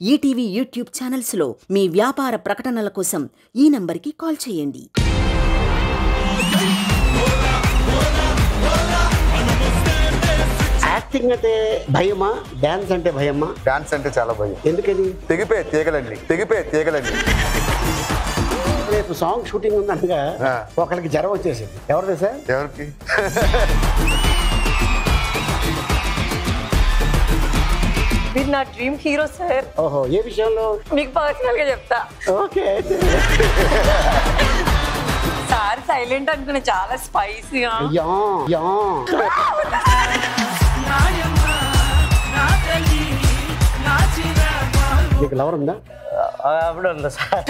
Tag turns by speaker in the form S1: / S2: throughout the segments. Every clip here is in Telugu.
S1: ఈటీవీ యూట్యూబ్ ఛానల్స్లో మీ వ్యాపార ప్రకటనల కోసం ఈ నంబర్కి కాల్ చేయండి.
S2: యాక్టింగ్ అంటే భయమా? డాన్స్ అంటే భయమా?
S3: డాన్స్ అంటే చాలా భయం.
S2: ఎందుకని?
S3: తెగిపే తీగలండి. తెగిపే తీగలండి.
S2: రేపు సాంగ్ షూటింగ్ ఉందనగా. ఒకరికి జ్వరం వచ్చేసింది. ఎవరిది సార్?
S3: ఎవరికి?
S4: మీరు నా డ్రీమ్ హీరో సార్
S2: ఓహో ఏ విషయంలో?
S4: మీకు పర్సనల్గా చెప్తా.
S2: ఓకే.
S4: సార్ సైలెంట్ అనుకున్నా చాలా స్పైసీగా
S2: యా యా. నీకు లవర్ ఉందా?
S5: అప్పుడు ఉంది సార్?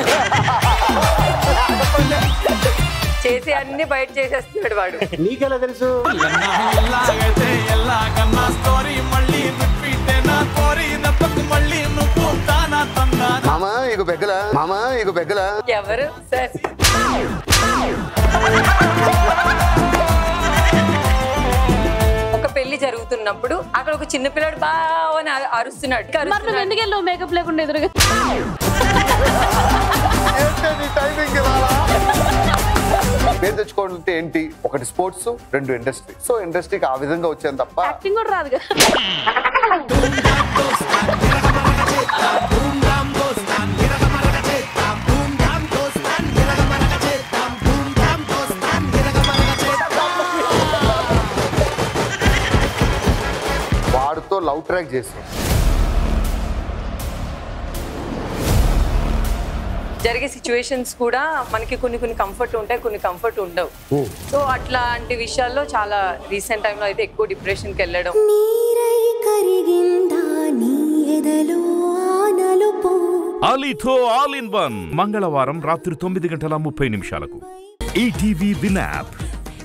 S4: చేసి అన్ని బయట చేసేస్తున్నాడు వాడు.
S2: నీకెలా తెలుసు?
S3: బెగ్గల మామ ఇక బెగ్గల
S4: ఎవరు? సార్. ఒక పెళ్ళి జరుగుతున్నప్పుడు అక్కడ ఒక చిన్న పిల్లడు బాగా అరుస్తున్నాడు.
S6: ఎందుకు వెళ్ళావు మేకప్ లేకుండా ఎదురుగా?
S3: టైమింగ్ పేరు తెచ్చుకోవాలంటే ఏంటి? ఒకటి స్పోర్ట్స్ రెండు ఇండస్ట్రీ. సో ఇండస్ట్రీకి ఆ విధంగా వచ్చాను తప్ప
S6: యాక్టింగ్ కూడా రాదు
S3: లవ్ ట్రాక్ చేసాం
S4: జరిగే సిచ్యువేషన్స్ కూడా మనకి కొన్ని కొన్ని కంఫర్ట్ ఉంటాయి కొన్ని కంఫర్ట్ ఉండవు. సో అట్లాంటి విషయాల్లో చాలా రీసెంట్ టైంలో అయితే ఎక్కువ డిప్రెషన్కి వెళ్ళడం.
S7: All in one. మంగళవారం రాత్రి తొమ్మిది గంటల ముప్పై నిమిషాలకు. ETV win app